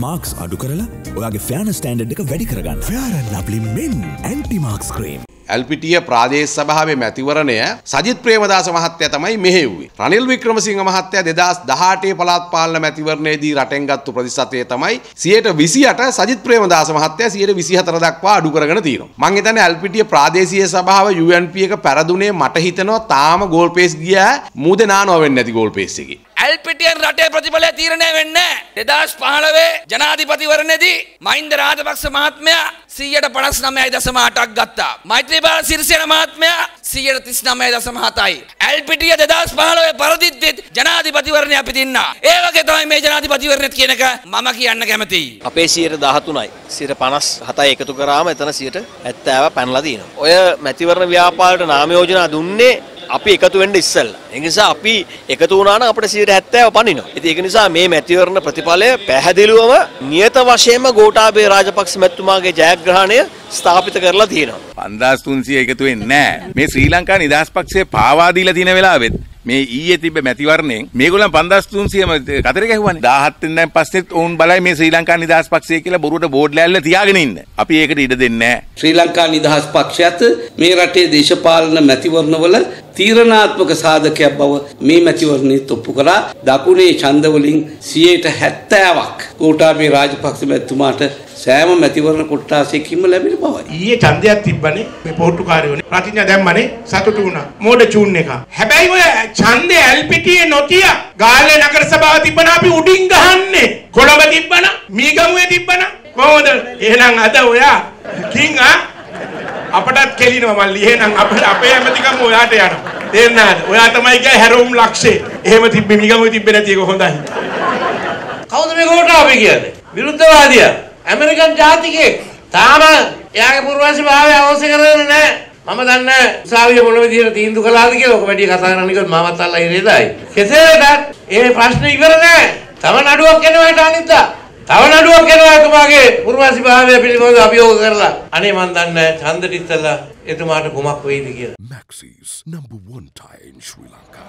Marx අඩු කරලා ඔයාගේ ෆෑන ස්ටන්ඩ් එක වැඩි කරගන්න ෆෑරන් ලබ්ලි මෙන් ඇන්ටිමාක්ස් ක්‍රීම් ඇල්පිටිය ප්‍රාදේශ සභාවේ මැතිවරණය සජිත් ප්‍රේමදාස මහත්තයා තමයි මෙහෙව්වේ. රනිල් වික්‍රමසිංහ මහත්තයා 2018 පළාත් පාලන මැතිවරණයේදී රටෙන් ගත්තු ප්‍රතිශතය තමයි 128 සජිත් ප්‍රේමදාස මහත්තයා 124 දක්වා අඩු කරගෙන තියෙනවා. මං හිතන්නේ ඇල්පිටිය ප්‍රාදේශීය සභාව UNP එක පැරදුනේ මට හිතෙනවා තාම ගෝල් පේස් ගියා මූදේ නානවා වෙන්නේ නැති ගෝල් පේස් එකේ. ඇල්පිටියන් රටේ ප්‍රතිඵලය තීරණය වෙන්නේ දෙදස් පහළවේ ජනාධිපතිවරණයේදී මහින්ද රාජපක්ෂ මහත්මයා සීයට පනස් නමයයි දසම අටක් ගත්තා. මෛත්‍රීපාල සිරිසේන මහත්මයා සීයට තිස් නමය දසම හතයි. ඇල්පිටිය දෙදස් පහළවේ පරදිද්දෙත් ජනාධිපතිවරණය අපි දින්න. ඒ වගේ තමයි මේ ජනාධිපතිවරණයත් කියනක මම කියන්න කැමතියි. අපේ සියයට දහතුනයි සිට පනස් හතයි එකතු කරාම එතන සියට ඇත්තෑව පැනලා තියෙනවා. ඔය මැතිවරණ ව්‍යාපාරයට නාමයෝජනා දුන්නේ අපි එකතු වෙන්න ඉස්සෙල්ලා. ඒ නිසා අපි එකතු වුණා නම් අපිට 70 පනිනවා. ඉතින් ඒක නිසා මේ මැතිවරණ ප්‍රතිඵලය පැහැදිලිවම නියත වශයෙන්ම ගෝඨාභය රාජපක්ෂ මැතිතුමාගේ ජයග්‍රහණය ස්ථාපිත කරලා තියෙනවා. 5300 එකතු වෙන්නේ නැහැ. මේ ශ්‍රී ලංකා නිදහස් පක්ෂය පාවා දීලා තියෙන වෙලාවෙත් මේ ඊයේ තිබ්බ මැතිවරණයෙන් මේගොල්ලන් 5300ම කතර ගැහුවානේ 17 වෙනිදාන් පස්සෙත් ඔවුන් බලයි මේ ශ්‍රී ලංකා නිදහස් පක්ෂය කියලා බොරුවට බෝඩ් ලෑල්ල තියාගෙන ඉන්න. අපි ඒකට ඉඩ දෙන්නේ නැහැ. ශ්‍රී ලංකා නිදහස් පක්ෂයත් මේ රටේ දේශපාලන මැතිවරණවල තීරණාත්මක සාධකයක් බව මේ මැතිවරණයේත් ඔප්පු කරා දකුණේ ඡන්ද වලින් 70%ක් ගෝඨාභය රාජපක්ෂ මැතිතුමාට සෑම මැතිවරණ කොට්ටාසයකින්ම ලැබෙන බවයි. ඊයේ ඡන්දයක් තිබ්බනේ මේ පොර්තුගාලයෝනේ ප්‍රතිඥා දැම්මනේ සතුටු වුණා. මෝඩ චූන් එක. හැබැයි ඔය ඡන්දේ ඇල්පිටියේ නොතිය ගාල්ලේ නගර සභාව තිබ්බන අපි උඩින් ගහන්නේ. කොළඹ තිබ්බන මීගමුවේ තිබ්බන කොහොමද? එහෙනම් අද ඔයා කිං ආ අපටත් කෙලිනවා මල්ලි. එහෙනම් අපේ අපේ ඇමතිකම ඔයාට යනවා. තේරෙනවද? ඔයා තමයි ගිය හැරවුම් ලක්ෂේ. එහෙම තිබ්බේ මීගමුවේ තිබ්බේ නැති එක හොඳයි. කවුද මේ ගෝඨාභය කියන්නේ? විරුද්ධවාදියා. ඇමරිකන් ජාතිකයෙක්. තාම එයාගේ පුරවැසි භාවය අවශ්‍ය කරගෙන නැහැ. මම දන්නේ උසාවිය මොන විදිහට තීන්දුව කළාද කියලා ඔක වැඩි කතා කරන්න කිව්වොත් මාවත් අල්ලා ඉරේදායි. කෙසේ වෙතත් ඒ ප්‍රශ්නේ ඉවර නැහැ. තව නඩුවක් එනවා ඊට අනිද්දා. තව නඩුවක් එනවා එතුමාගේ පුරවැසි භාවය පිළිබඳව අභියෝග කරලා. අනේ මන් දන්නේ ඡන්දෙට ඉස්සලා එතුමාට කුමක් වෙයිද කියලා. Maxis number one tie in Sri Lanka.